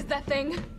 is that thing?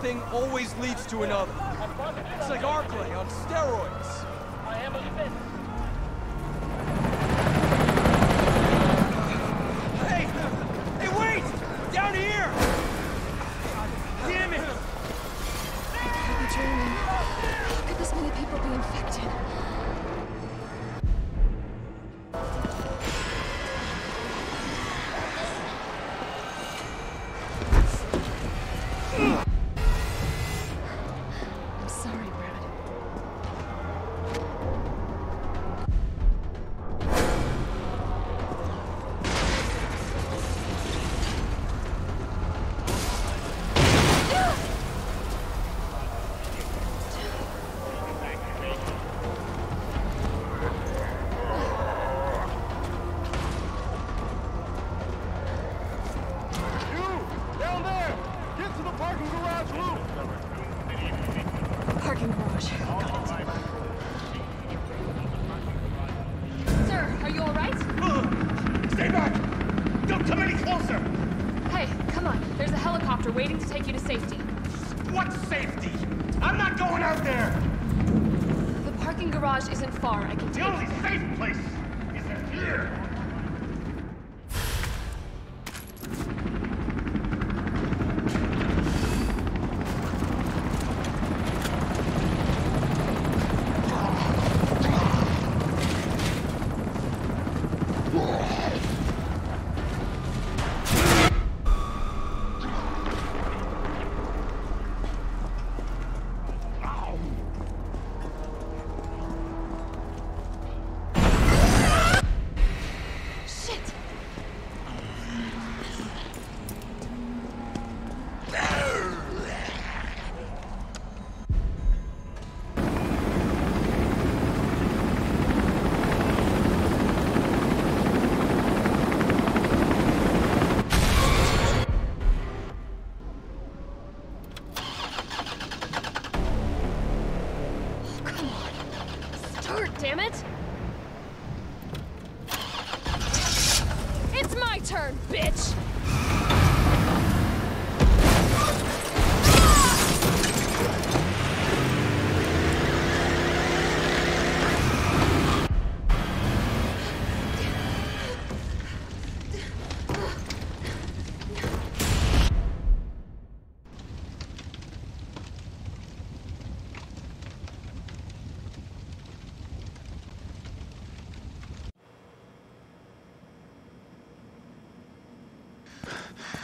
Thing always leads to another.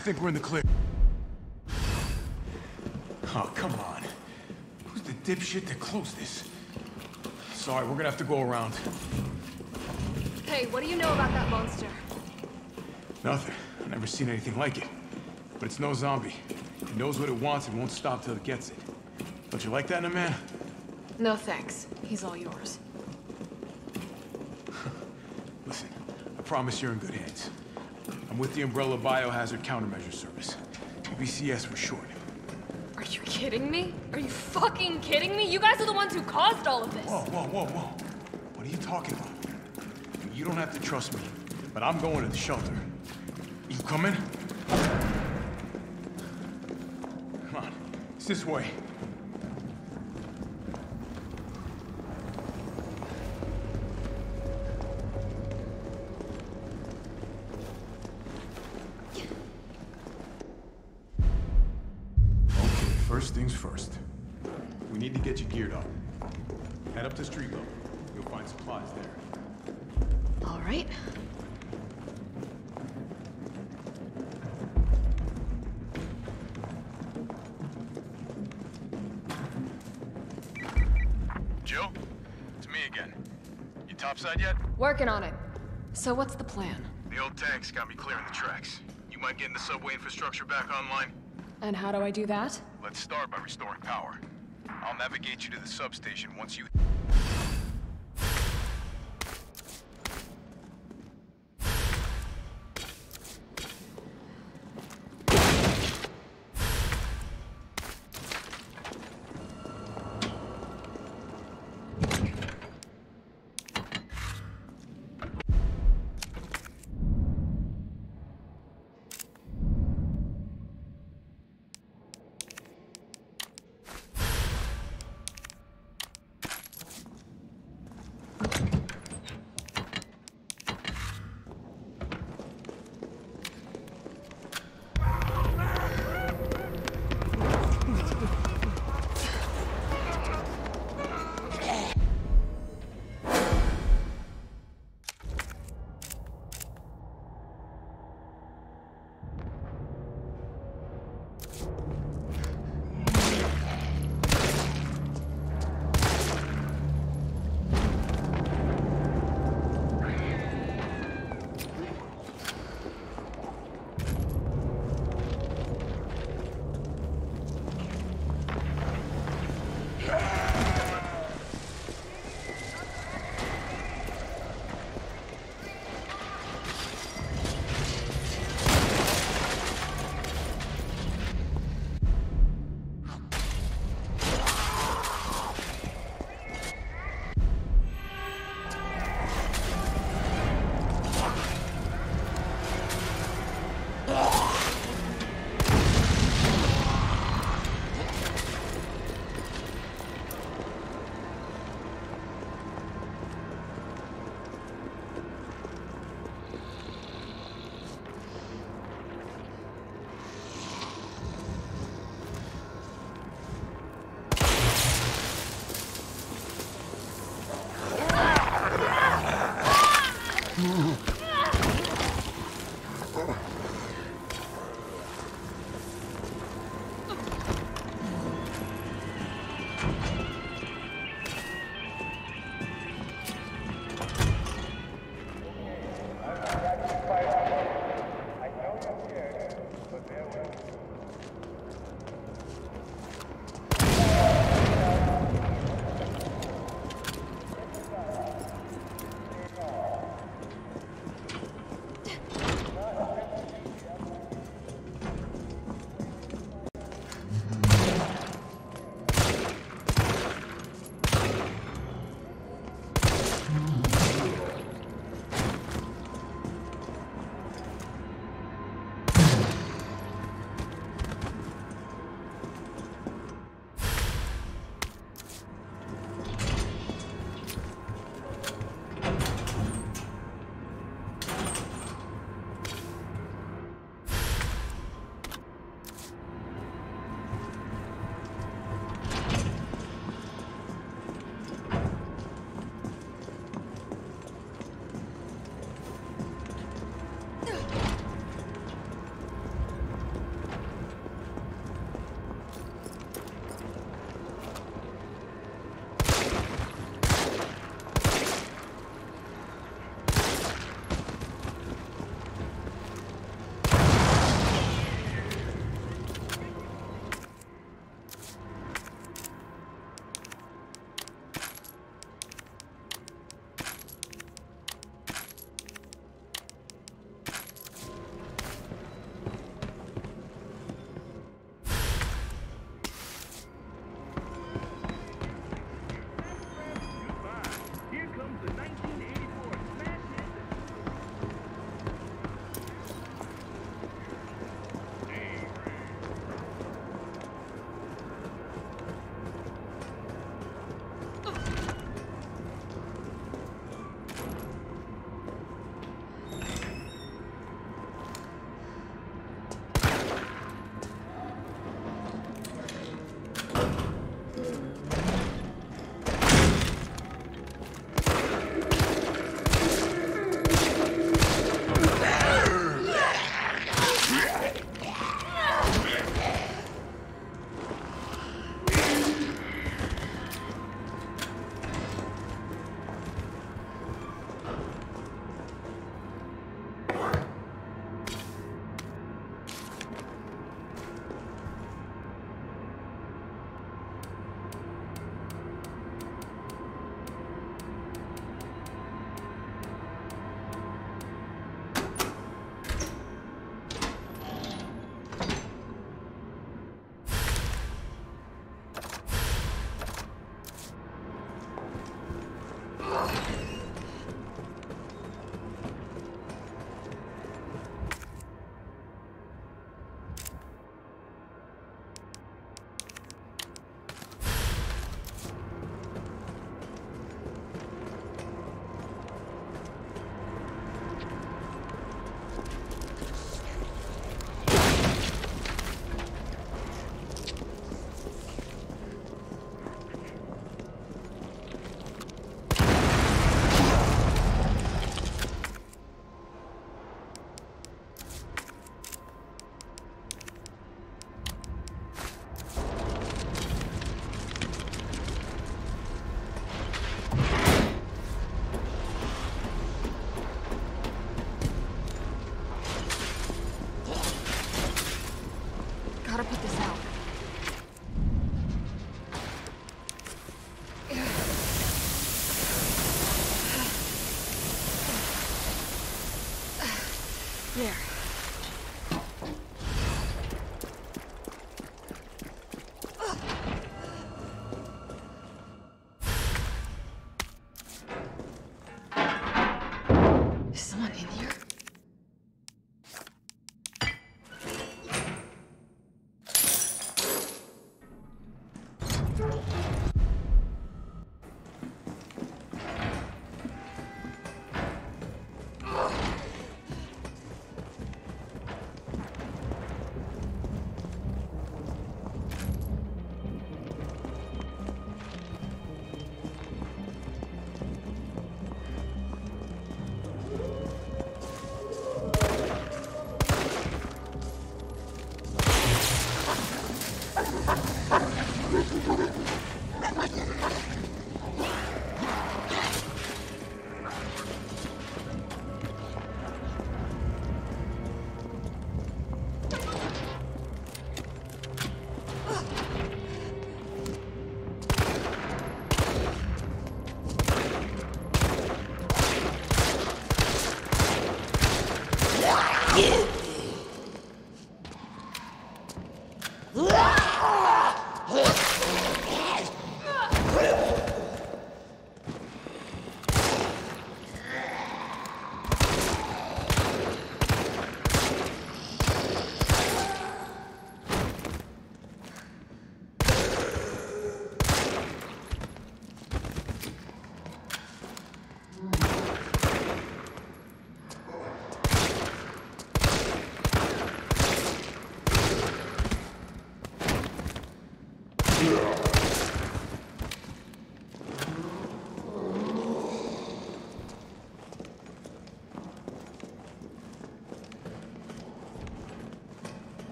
Think we're in the clear. Oh, come on. Who's the dipshit that closed this? Sorry, we're gonna have to go around. Hey, what do you know about that monster? Nothing. I've never seen anything like it. But it's no zombie. It knows what it wants and won't stop till it gets it. Don't you like that in a man? No thanks. He's all yours. Listen, I promise you're in good with the Umbrella Biohazard Countermeasure Service. BCS for short. Are you kidding me? Are you fucking kidding me? You guys are the ones who caused all of this. Whoa, whoa, whoa, whoa. What are you talking about? you don't have to trust me, but I'm going to the shelter. You coming? Come on, it's this way. Supplies there. All right. Jill? It's me again. You topside yet? Working on it. So what's the plan? The old tanks got me clearing the tracks. You mind getting the subway infrastructure back online? And how do I do that? Let's start by restoring power. I'll navigate you to the substation once you...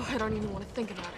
Oh, I don't even want to think about it.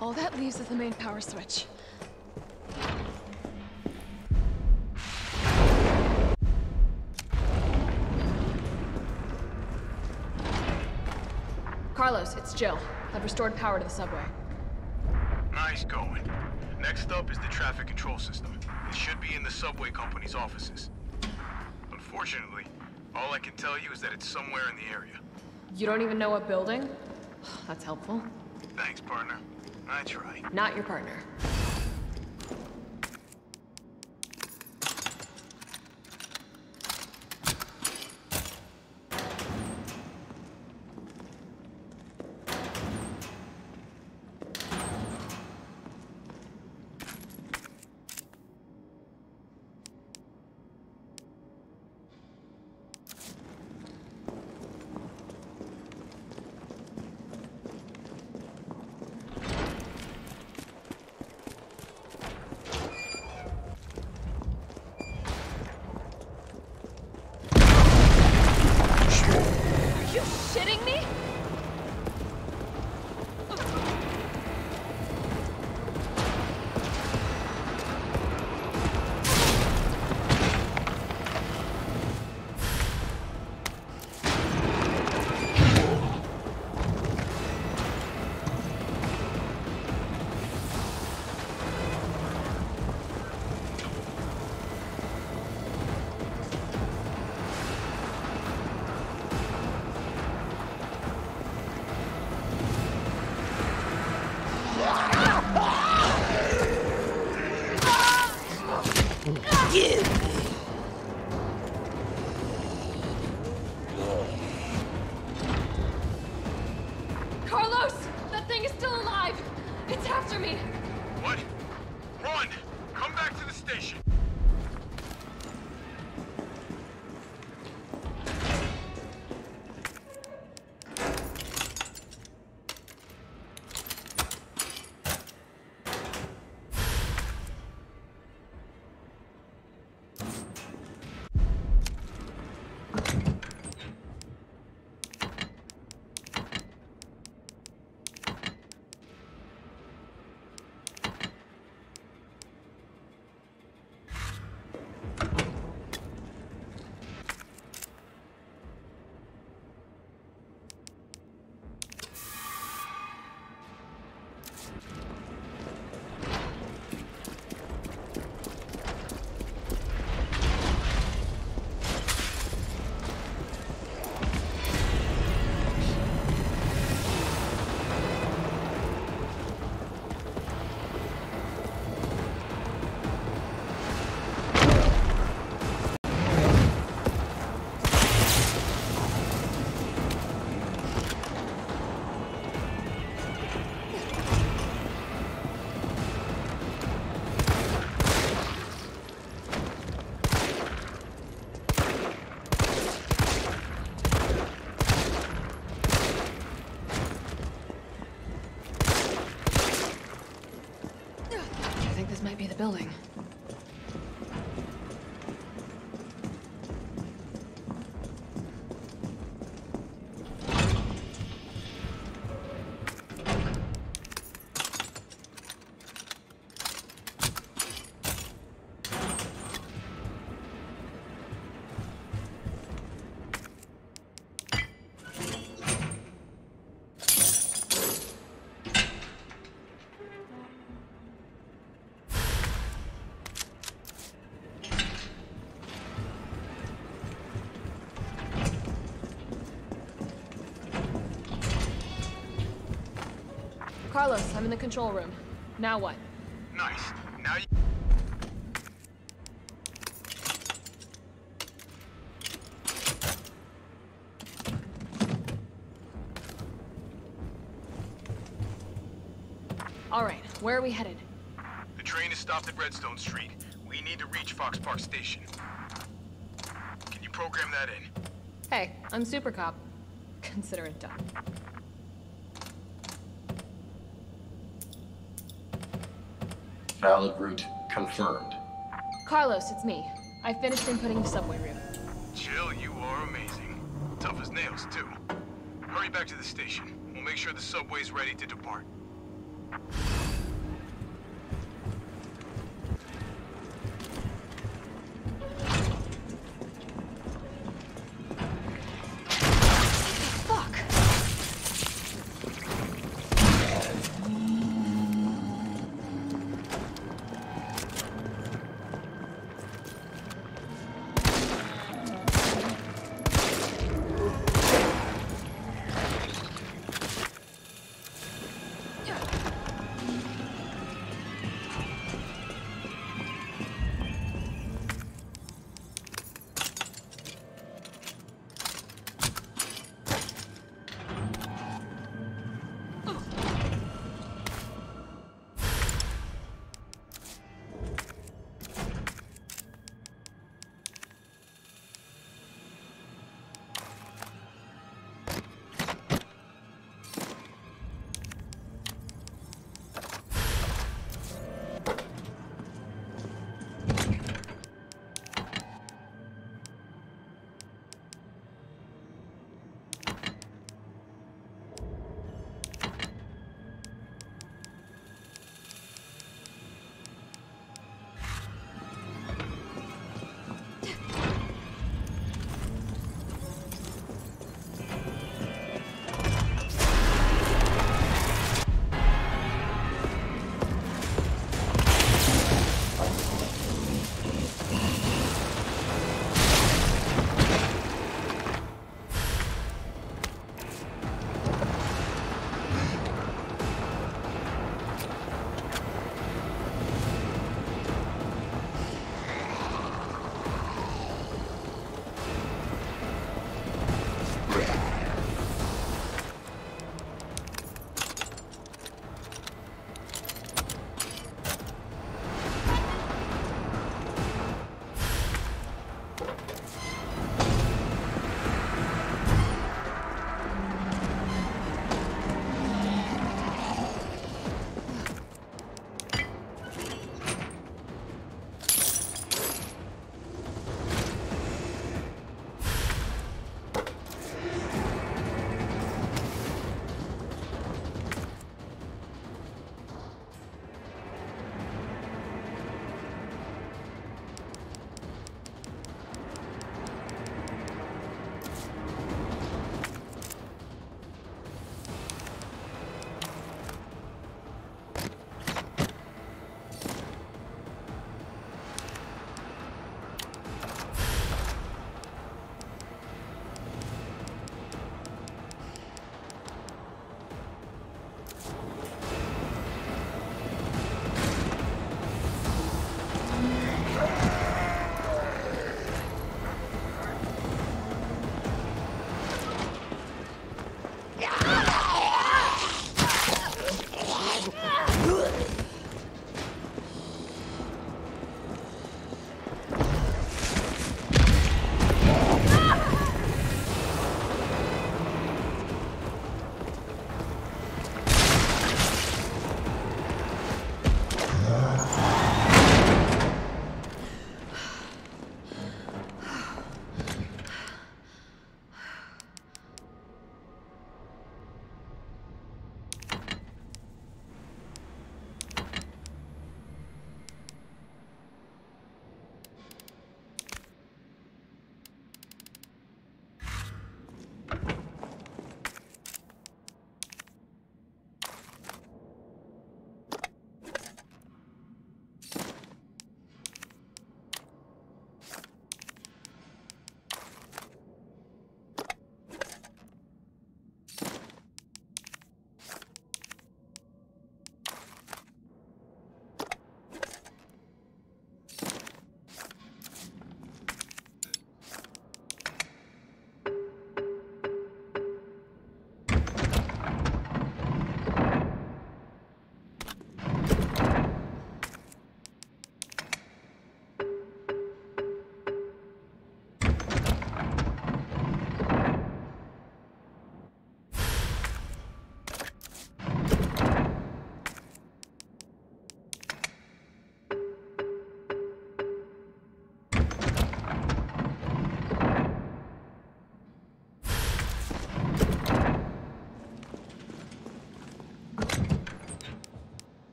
All that leaves is the main power switch. Carlos, it's Jill. I've restored power to the subway. Nice going. Next up is the traffic control system. It should be in the subway company's offices. Unfortunately, all I can tell you is that it's somewhere in the area. You don't even know what building? That's helpful. Thanks, partner. I try. Not your partner. Carlos, I'm in the control room. Now what? Nice. Now you... All right, where are we headed? The train is stopped at Redstone Street. We need to reach Fox Park Station. Can you program that in? Hey, I'm Super Cop. Consider it done. Valid route confirmed. Carlos, it's me. I finished inputting the subway route. Jill, you are amazing. Tough as nails, too. Hurry back to the station. We'll make sure the subway's ready to depart.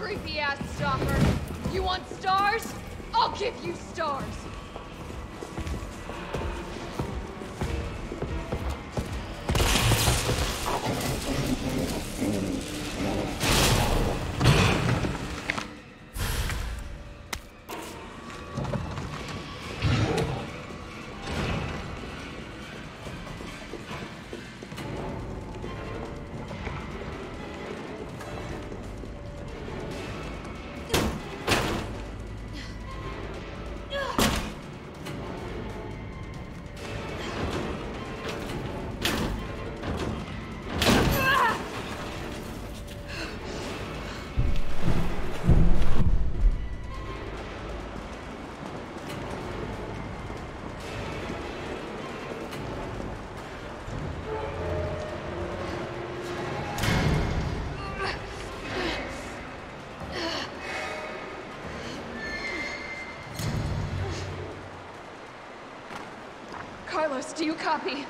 Creepy ass stalker! You want stars? I'll give you stars! Do you copy?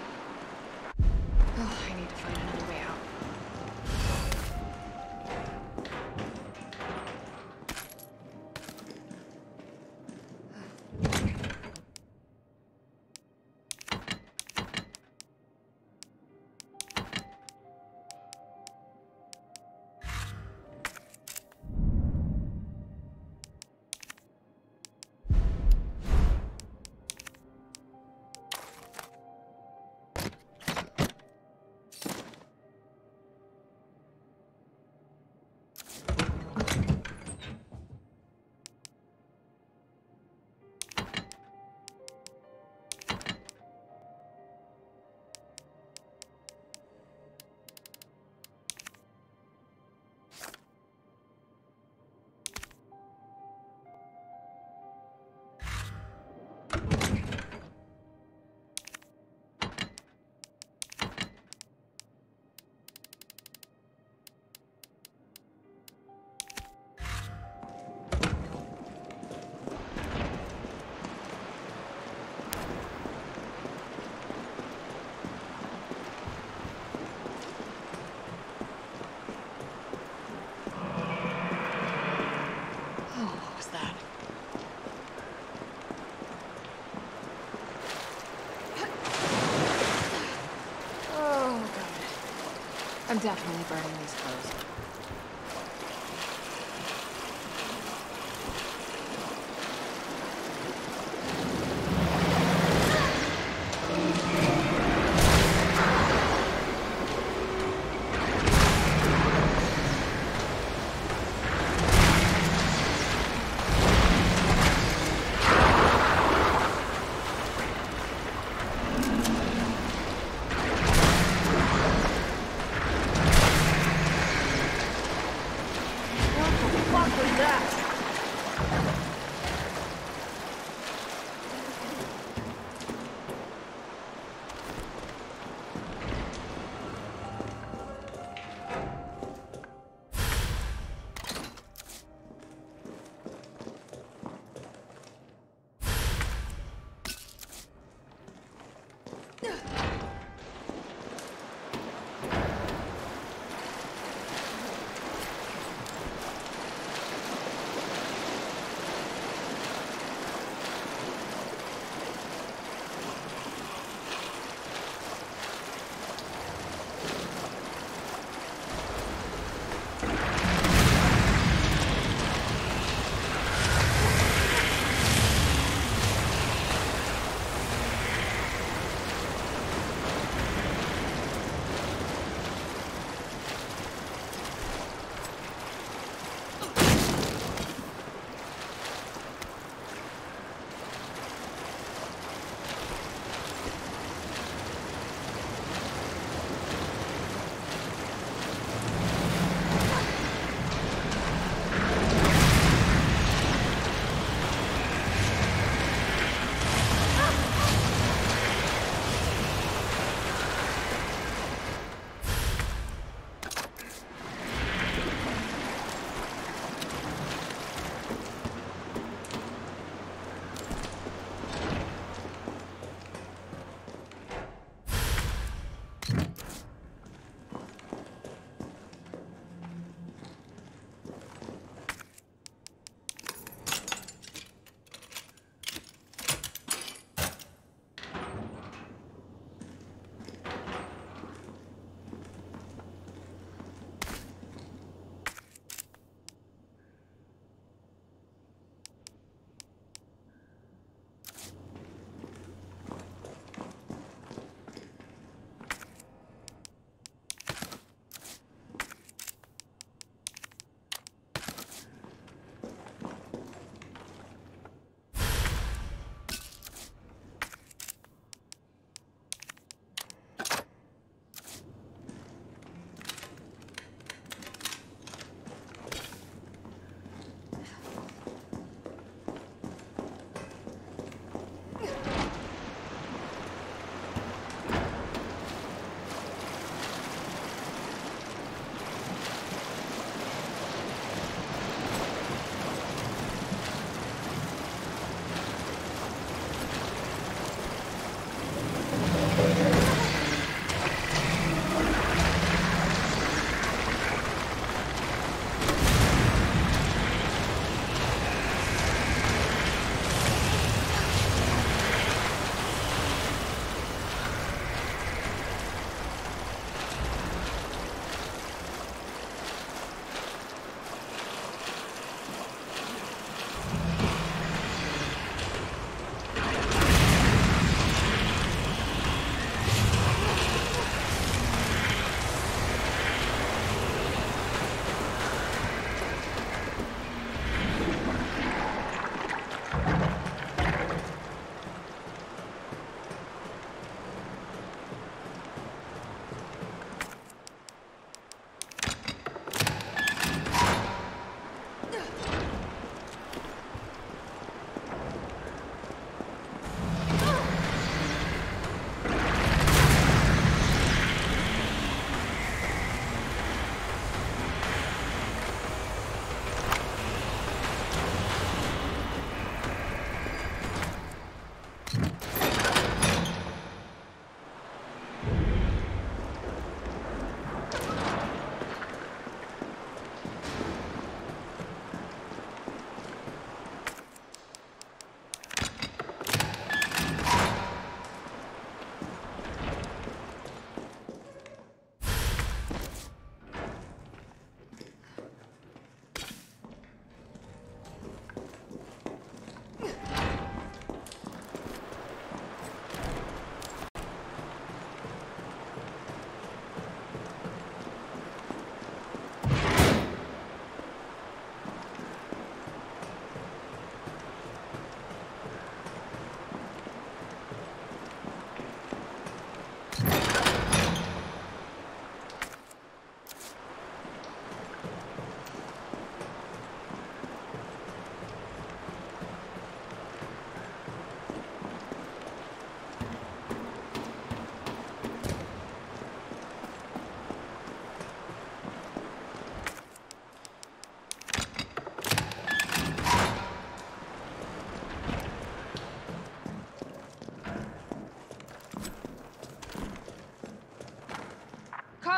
Definitely burning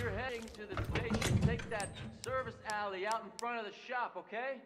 You're heading to the station, take that service alley out in front of the shop, okay?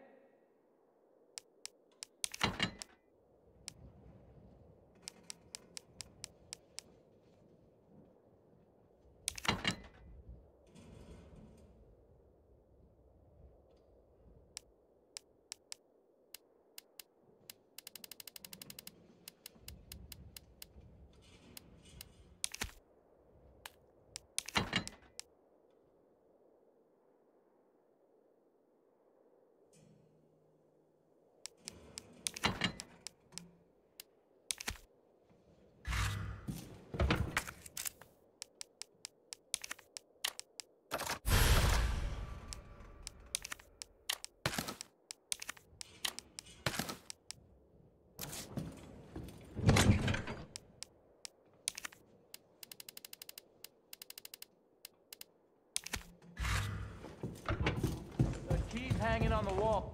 The key's hanging on the wall.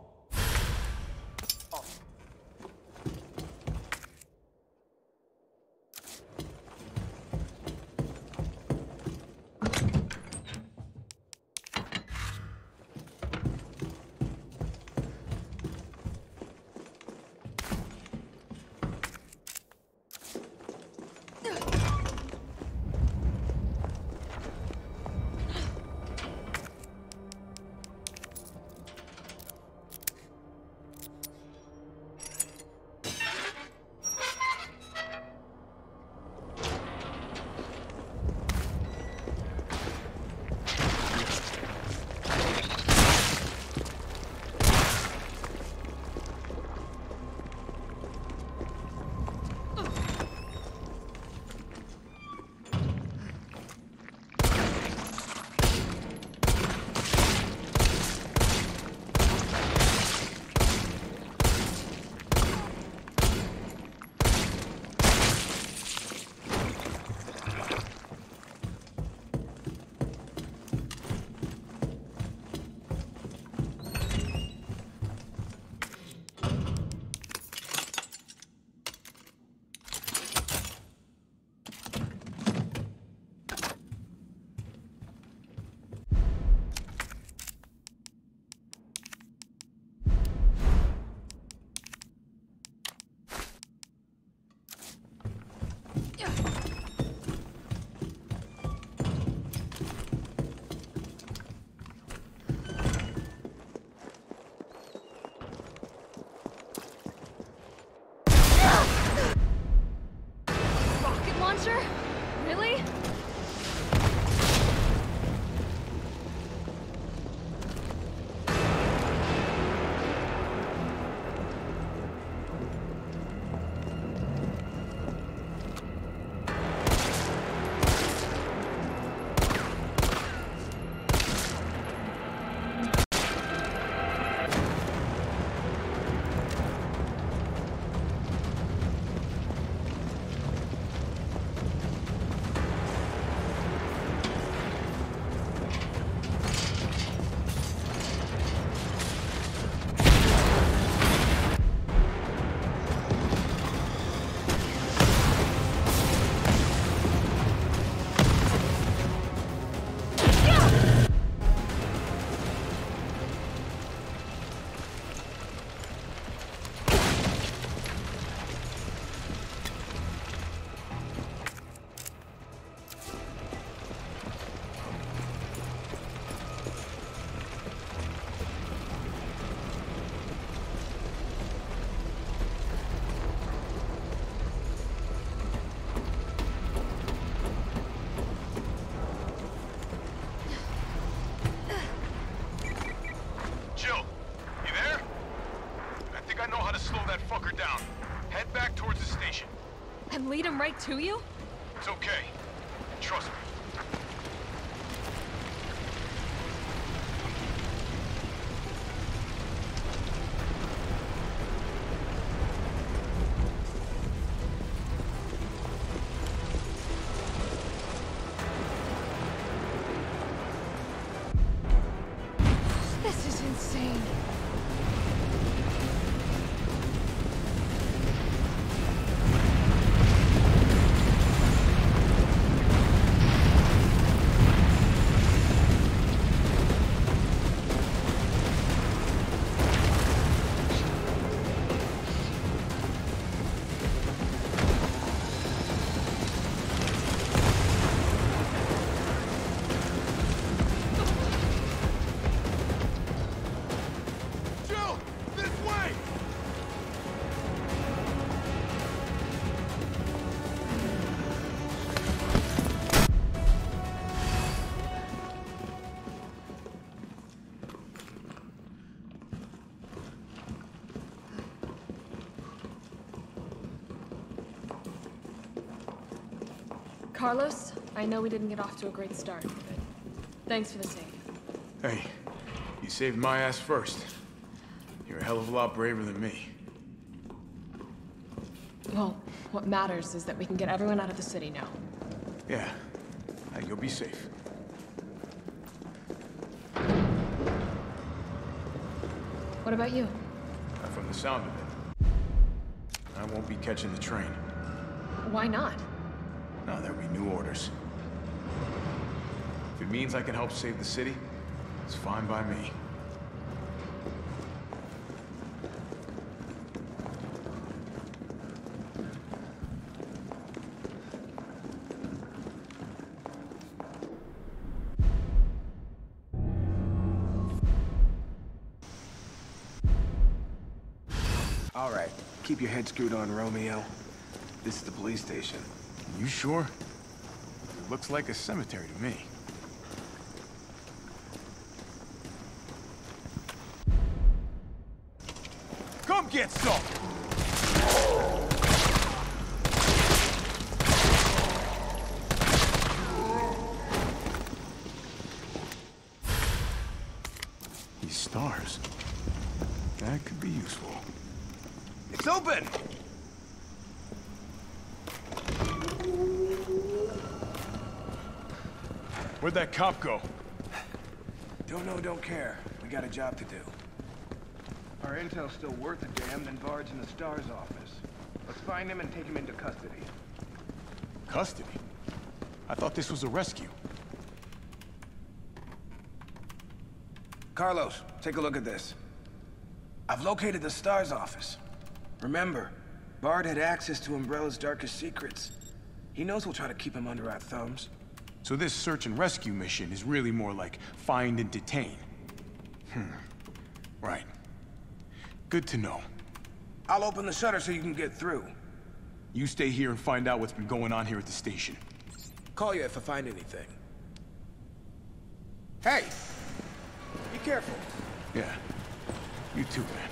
To you? I know we didn't get off to a great start, but thanks for the save. Hey, you saved my ass first. You're a hell of a lot braver than me. Well, what matters is that we can get everyone out of the city now. Yeah. You'll be safe. What about you? Not from the sound of it. I won't be catching the train. Why not? No, there'll be new orders. It means I can help save the city, it's fine by me. All right, keep your head screwed on, Romeo. This is the police station. You sure? It Looks like a cemetery to me. Come get some! These stars. That could be useful. It's open! Where'd that cop go? Don't know, don't care. We got a job to do. Our intel's still worth a damn, then Bard's in the STARS office. Let's find him and take him into custody. Custody? I thought this was a rescue. Carlos, take a look at this. I've located the STARS office. Remember, Bard had access to Umbrella's darkest secrets. He knows we'll try to keep him under our thumbs. So this search and rescue mission is really more like find and detain. Hmm. Right. Good to know. I'll open the shutter so you can get through. You stay here and find out what's been going on here at the station. Call you if I find anything. Hey! Be careful. Yeah. You too, man.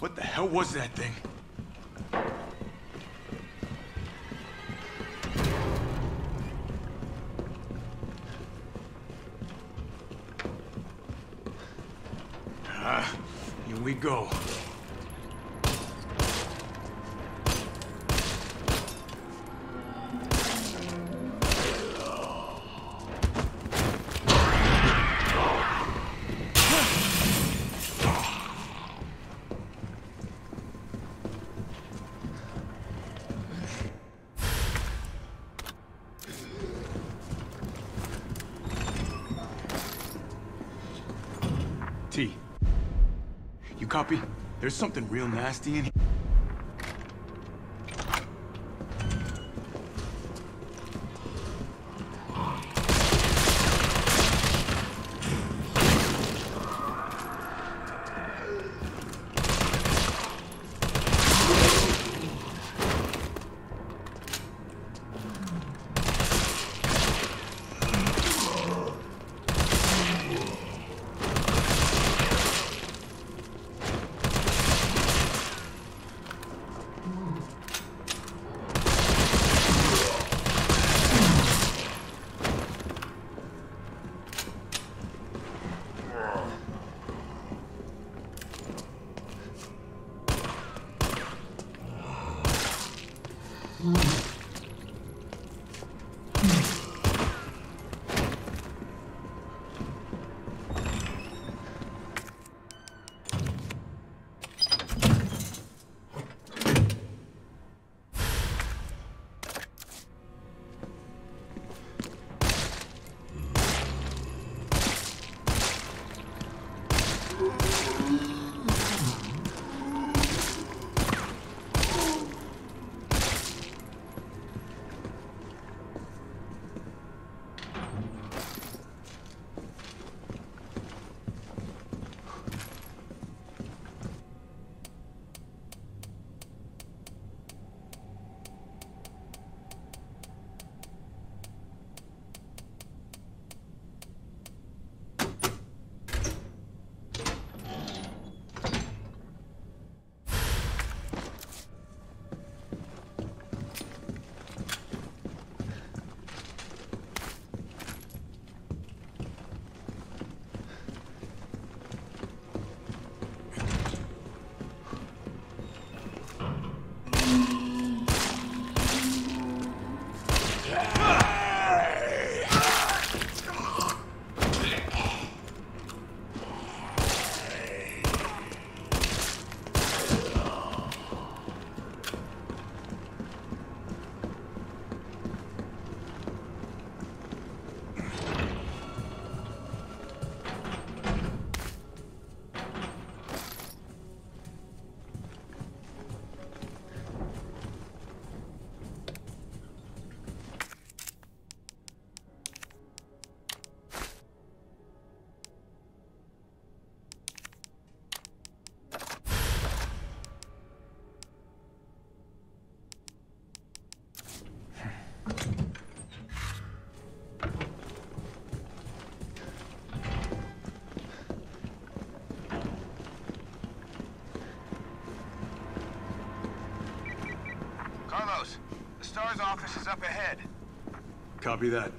What the hell was that thing? Ah, here we go. There's something real nasty in here. Hum. STARS office is up ahead. Copy that.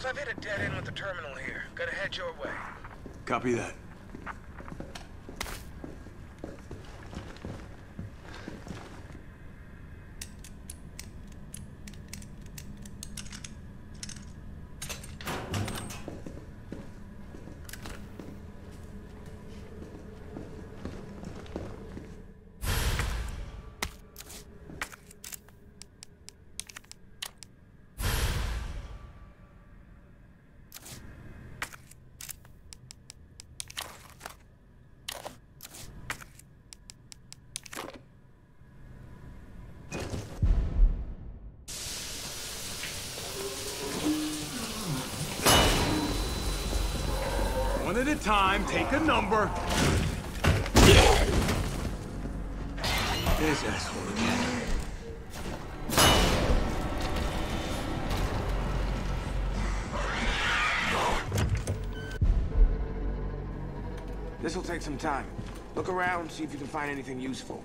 Carlos, I've hit a dead end with the terminal here. Gotta head your way. Copy that. Time, take a number. This asshole again. This'll take some time. Look around, see if you can find anything useful.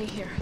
Stay here.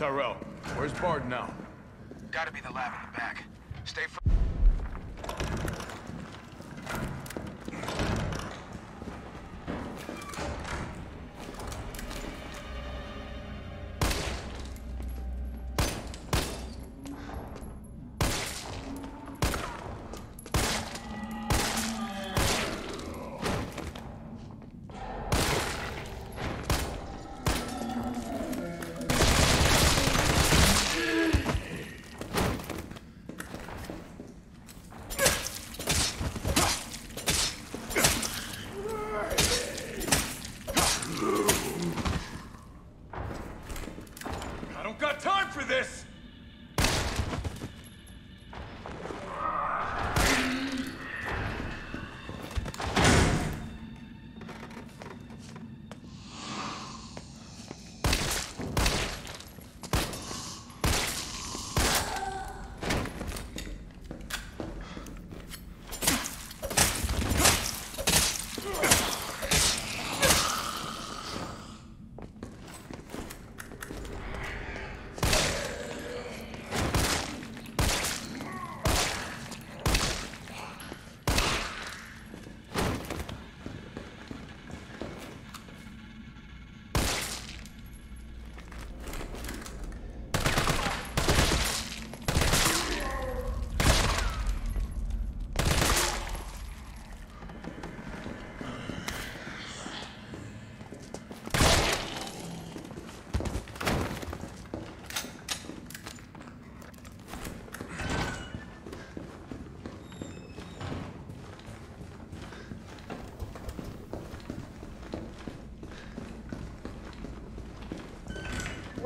Tyrell, where's Bard now? Gotta be the lab in the back.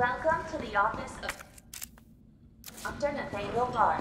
Welcome to the office of Dr. Nathaniel Bard.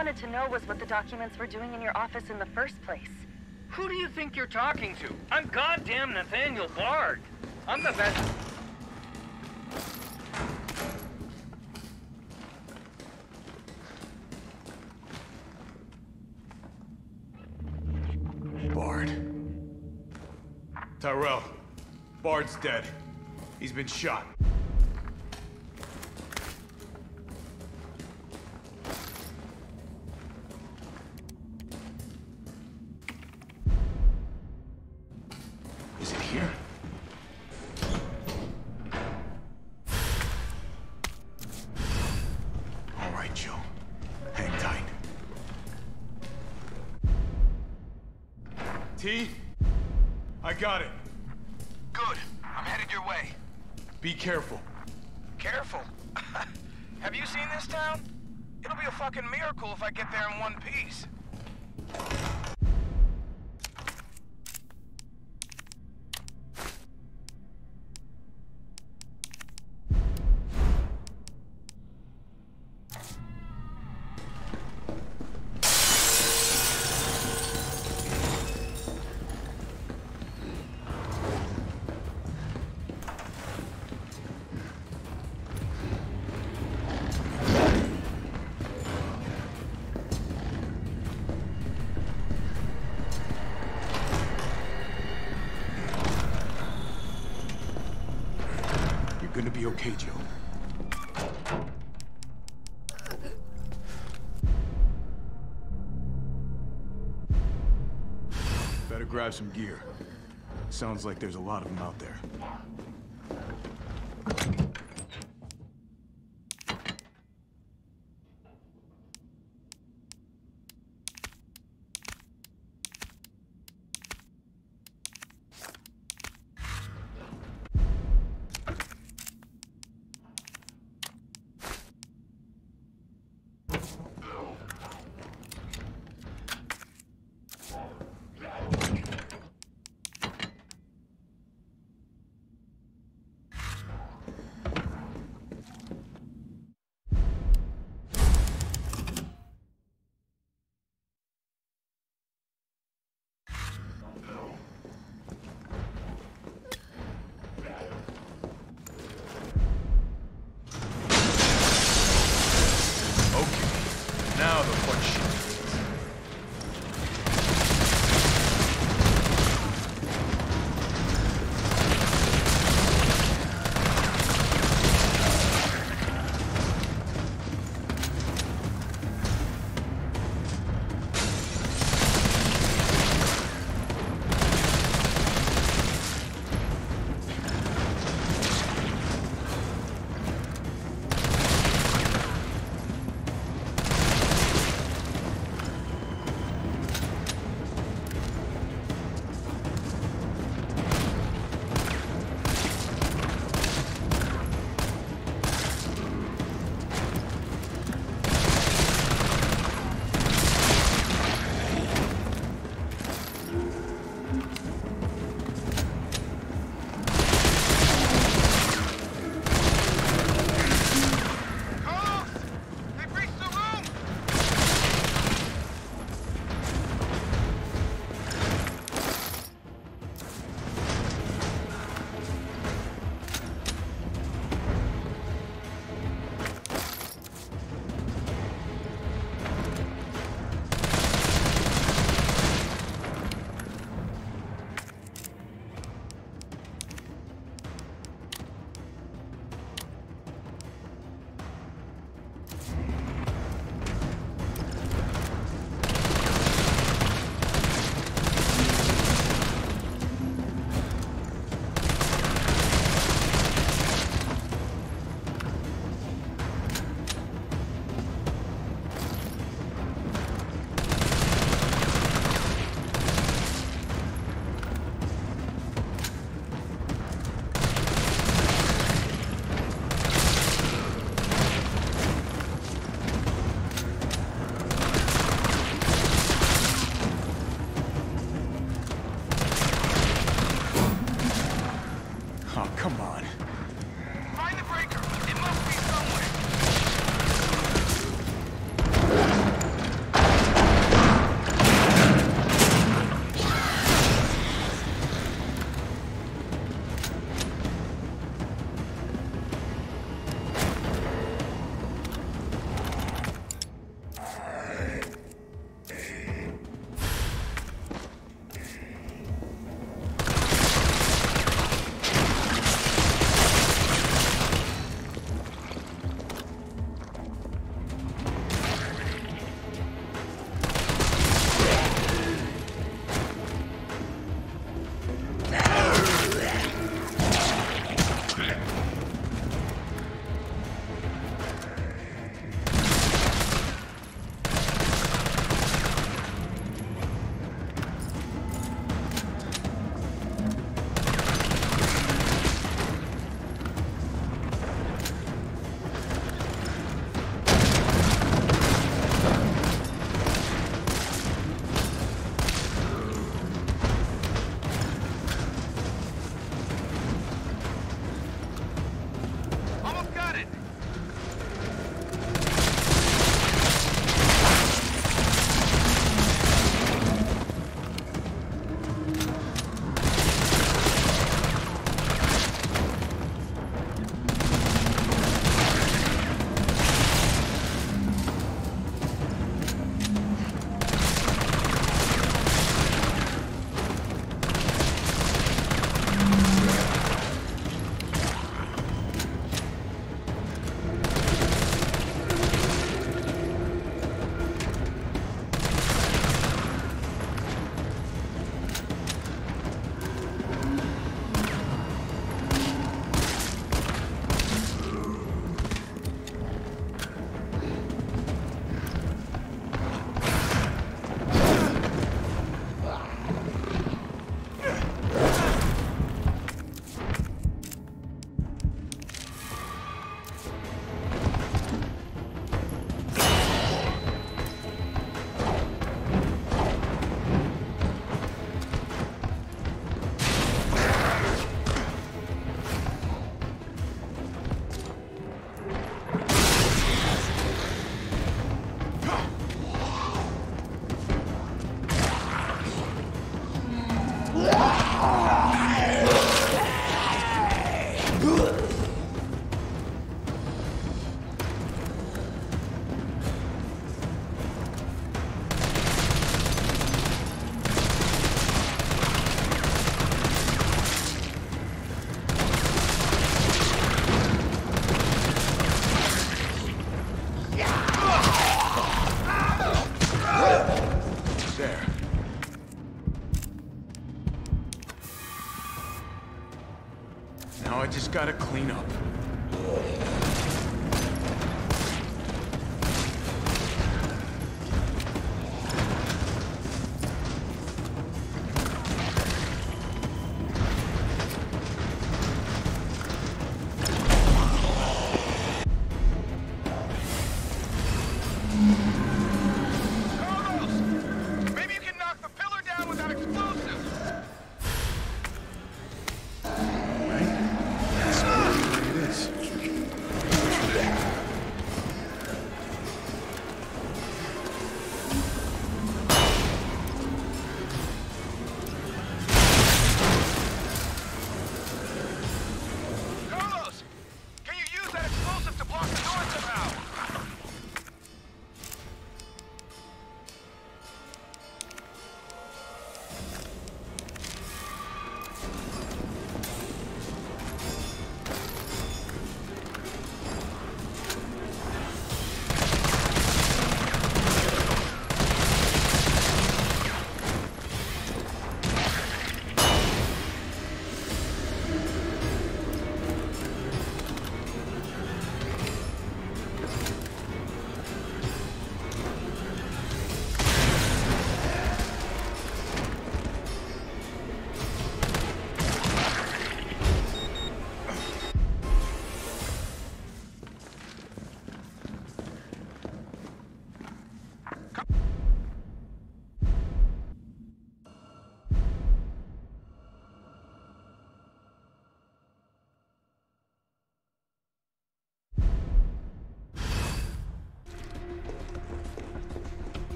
Wanted to know was what the documents were doing in your office in the first place. Who do you think you're talking to? I'm goddamn Nathaniel Bard. I'm the best. Bard. Tyrell. Bard's dead. He's been shot. Be okay, Joe. Better grab some gear. Sounds like there's a lot of them out there.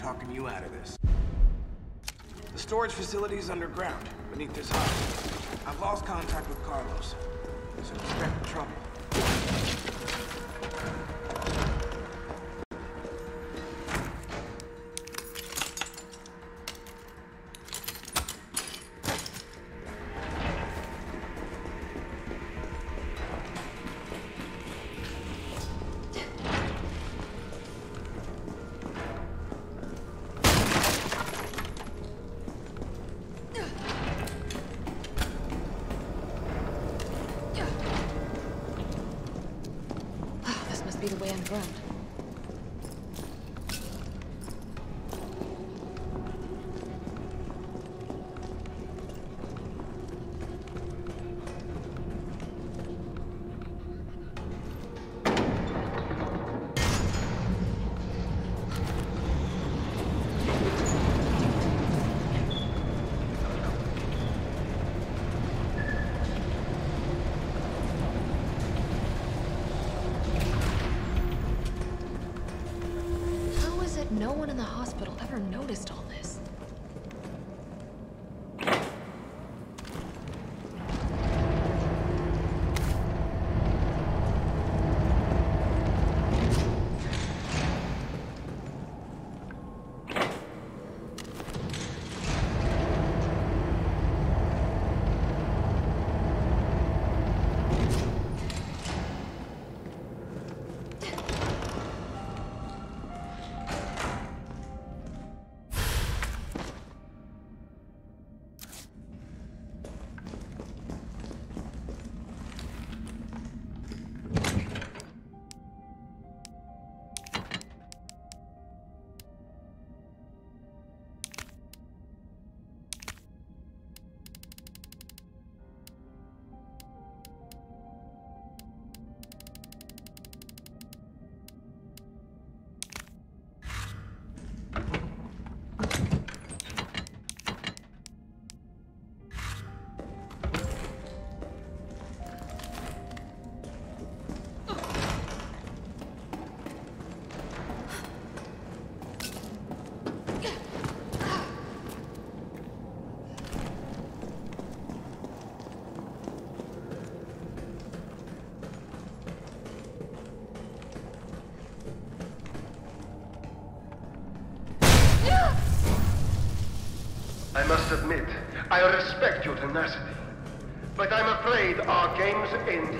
talking you out of this. The storage facility is underground, beneath this house. I've lost contact with Carlos. So road. noticed I respect your tenacity. But I'm afraid our games end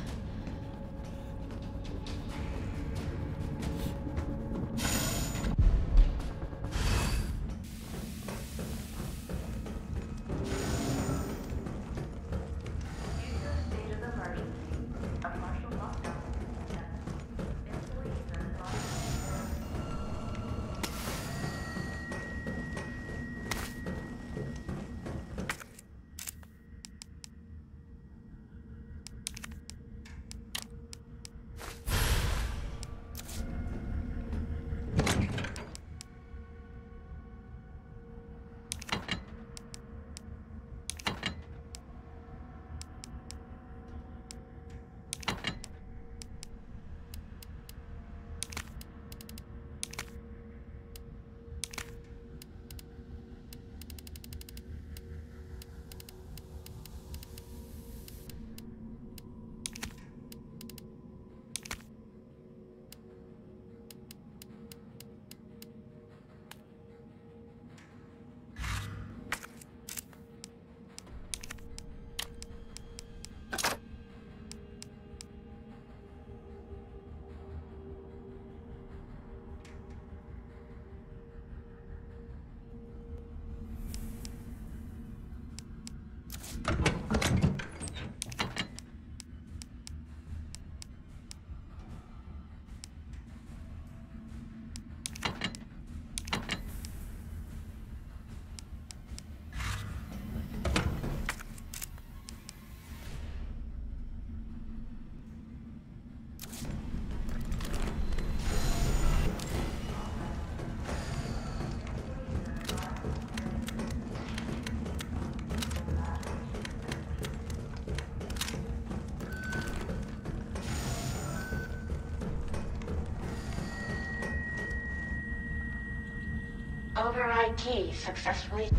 Override key successfully.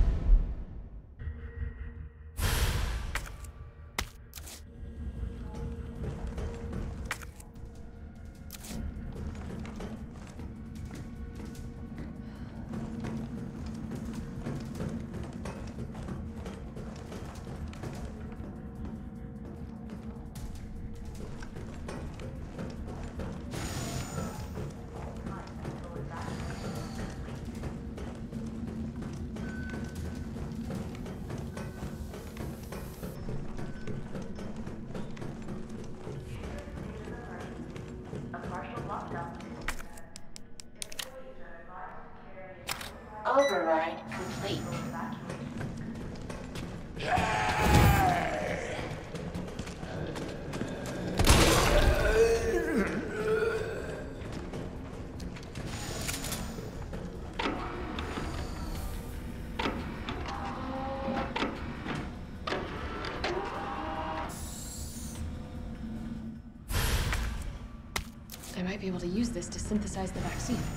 This to synthesize the vaccine.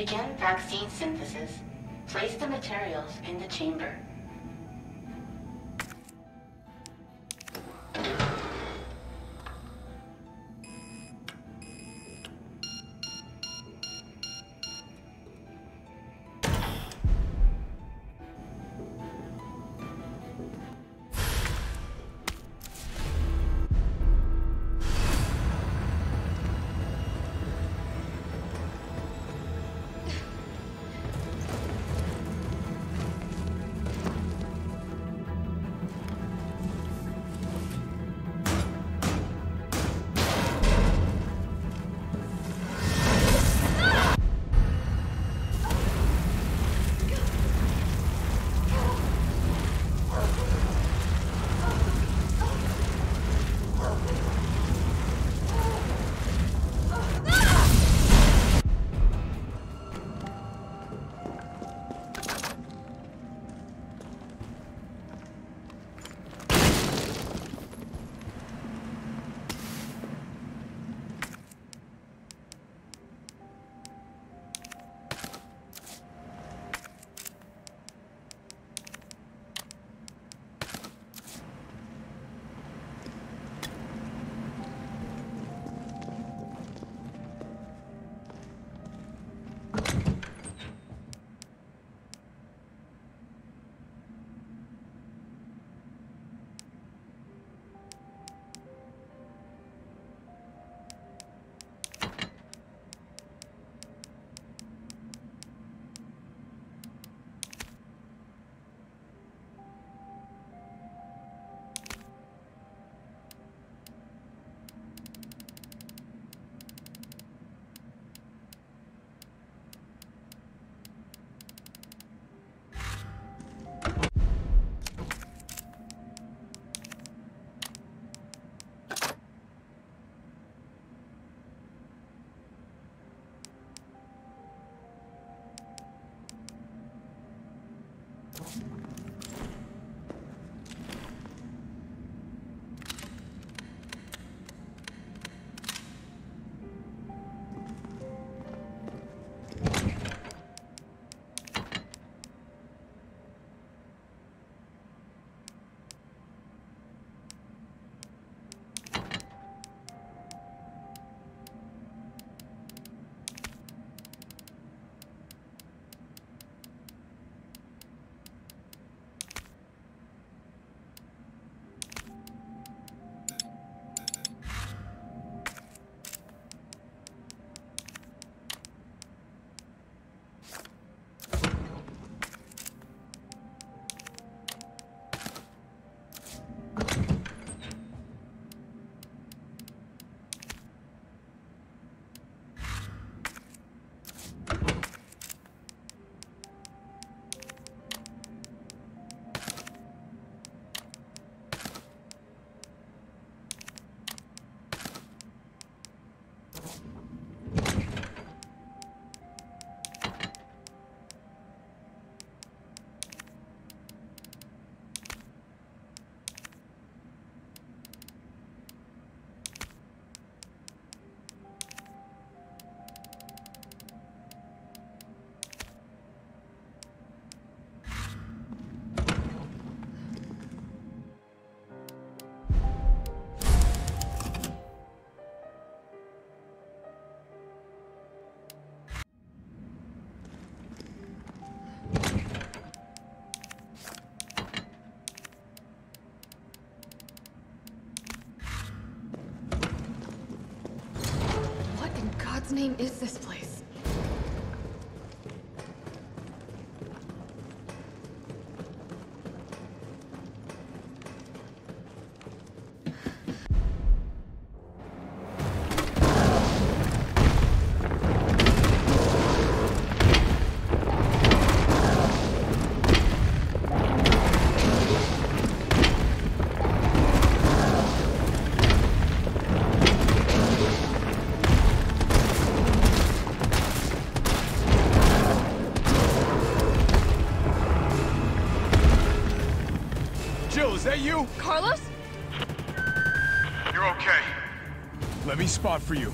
Begin vaccine synthesis, place the materials in the chamber. Name is this place? You? Carlos? You're okay. Let me spot for you.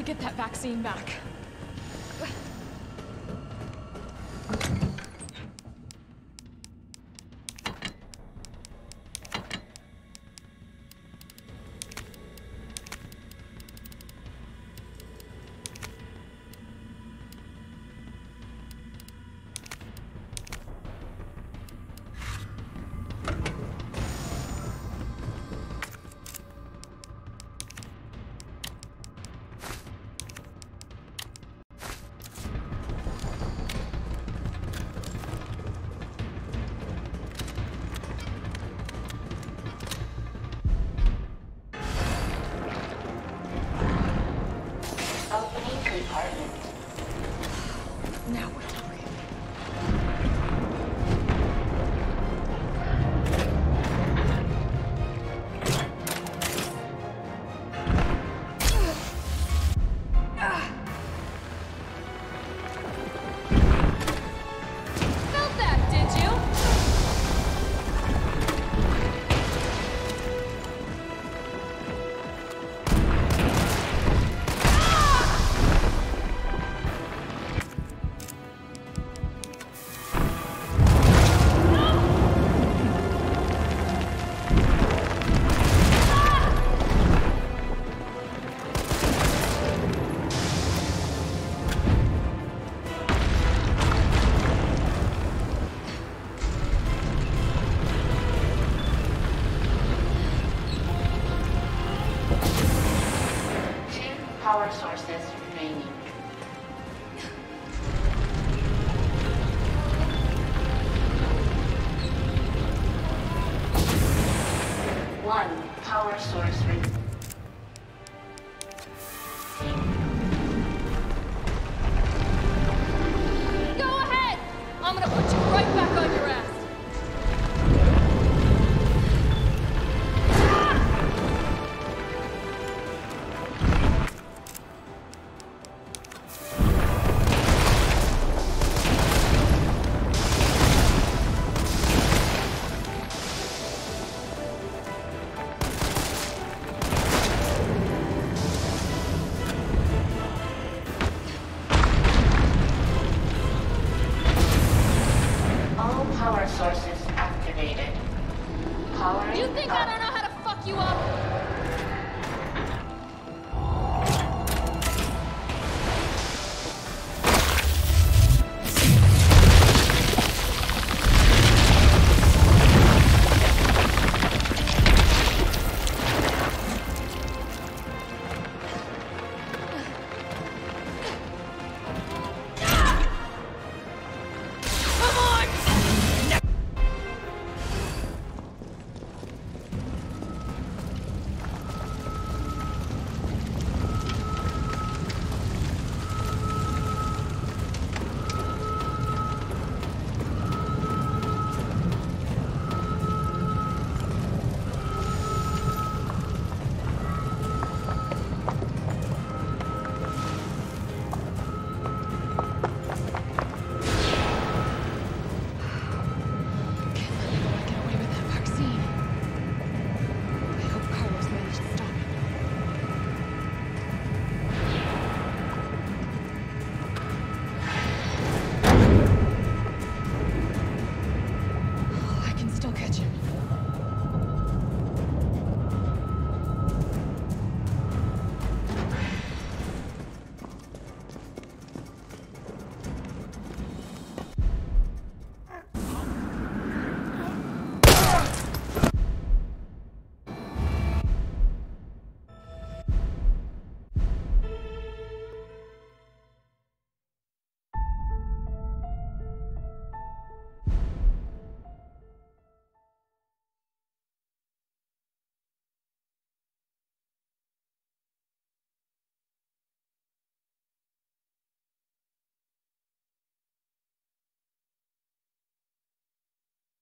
To get that vaccine back. Now what?